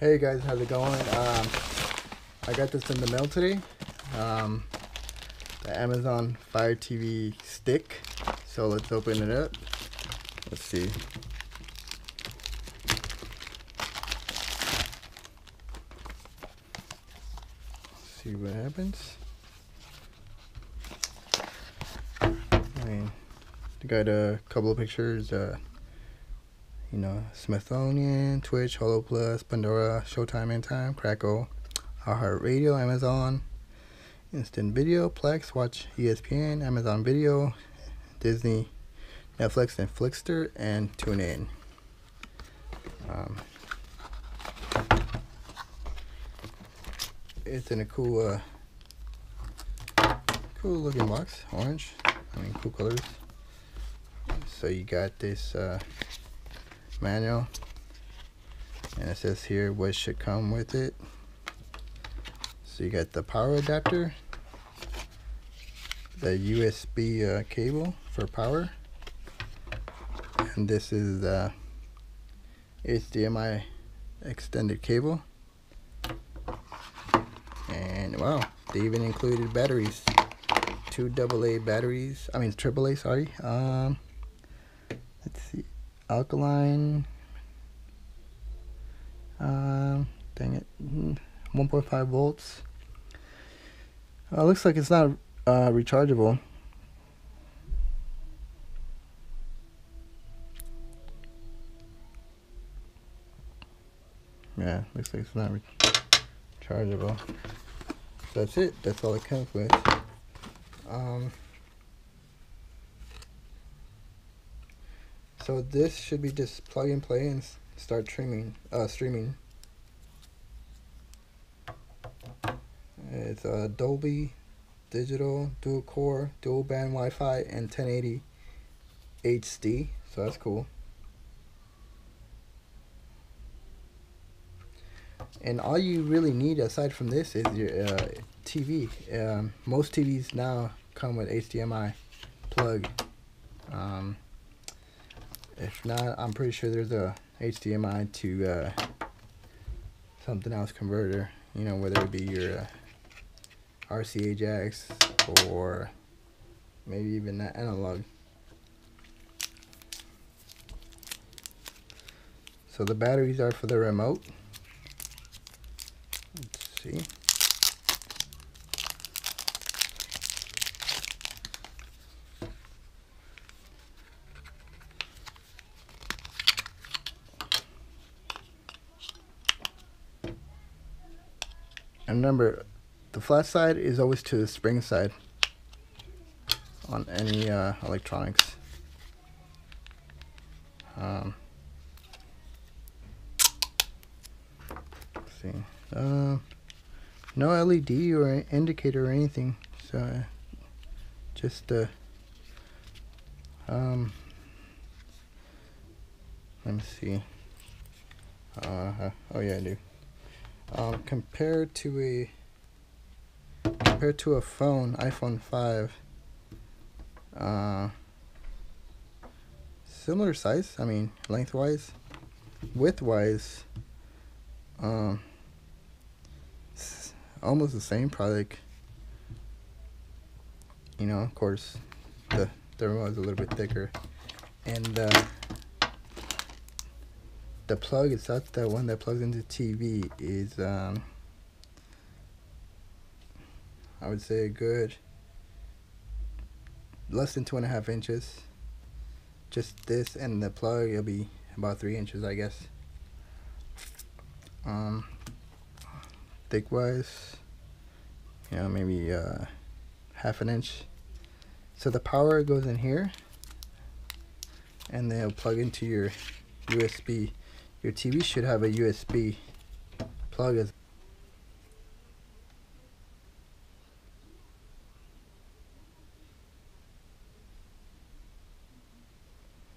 Hey guys, how's it going? Um, I got this in the mail today. Um, the Amazon Fire TV stick. So let's open it up. Let's see. see what happens. I mean, got a couple of pictures. Uh, you know, Smithsonian, Twitch, Hulu Plus, Pandora, Showtime Anytime, Crackle, iHeartRadio, Amazon, Instant Video, Plex, Watch ESPN, Amazon Video, Disney, Netflix, and Flixster, and TuneIn. Um, it's in a cool, uh, cool looking box, orange. I mean, cool colors. So you got this. Uh, manual. And it says here what should come with it. So you got the power adapter the USB uh, cable for power and this is the HDMI extended cable. And wow they even included batteries. Two AA batteries I mean AAA sorry um alkaline. Um dang it. Mm-hmm. 1.5 volts. Uh, looks like it's not uh, rechargeable. Yeah looks like it's not rechargeable. That's it. That's all it comes with. Um So this should be just plug and play and start streaming. Uh, streaming. It's a Dolby Digital dual core, dual band Wi-Fi, and 1080 HD. So that's cool. And all you really need aside from this is your uh, TV. Um, most TVs now come with HDMI plug. Um, if not, I'm pretty sure there's a HDMI to uh, something else converter. You know, whether it be your uh, RCA jacks or maybe even that analog. So the batteries are for the remote. Let's see. And remember, the flat side is always to the spring side on any uh, electronics. Um, see. Uh, no LED or indicator or anything. So uh, just uh, um, let me see. Uh, oh yeah, I do. Um, compared to a compared to a phone, iPhone 5, uh, similar size. I mean, lengthwise, widthwise, um, almost the same. product you know, of course, the the remote is a little bit thicker, and uh, the plug itself, the one that plugs into TV, is um, I would say good less than two and a half inches. Just this and the plug, it'll be about three inches, I guess. Um, thick wise, you know, maybe uh, half an inch. So the power goes in here, and then it'll plug into your USB your TV should have a USB plug as